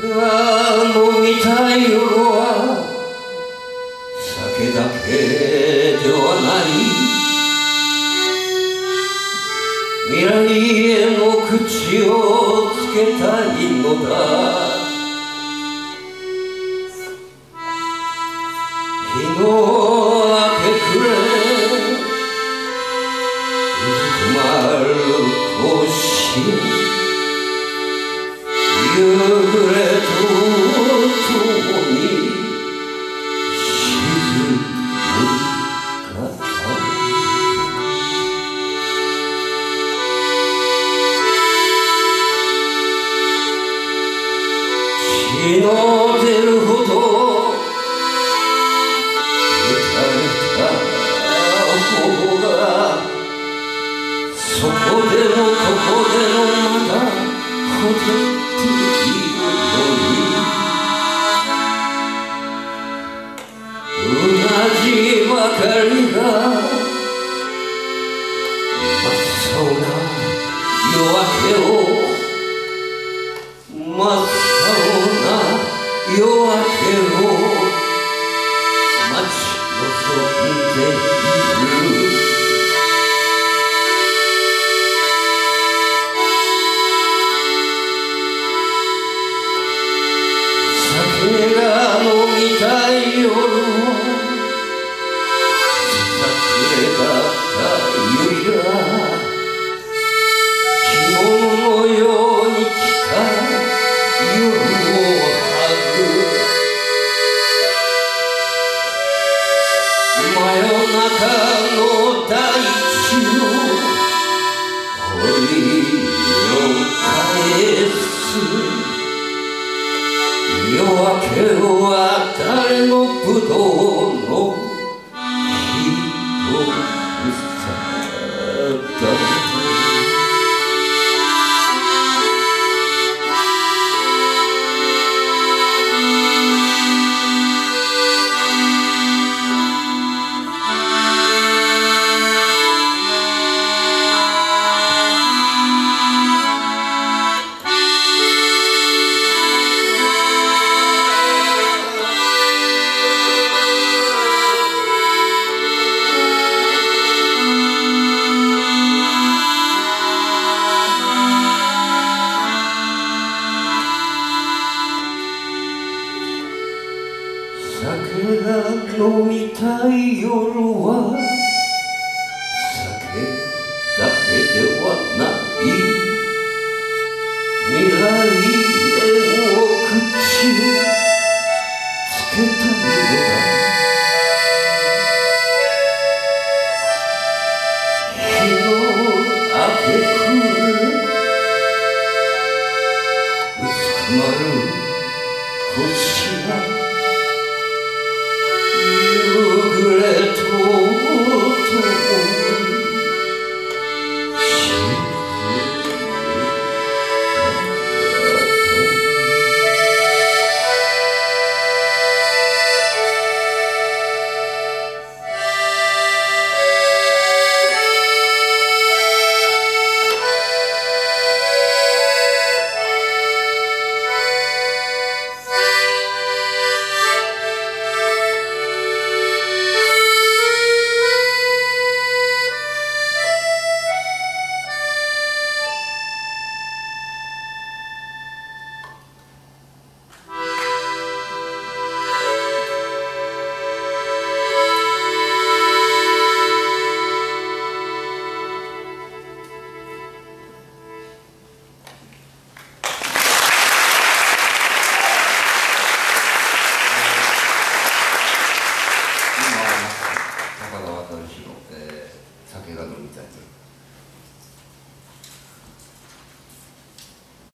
が飲みたいのは酒だけではない。未来への口をつけたいのだ。日のそこでもここでもまだほてっているのにうなじばかりが真っ青な夜明けを真っ夜は誰のぶどうの桜が飲みたい夜は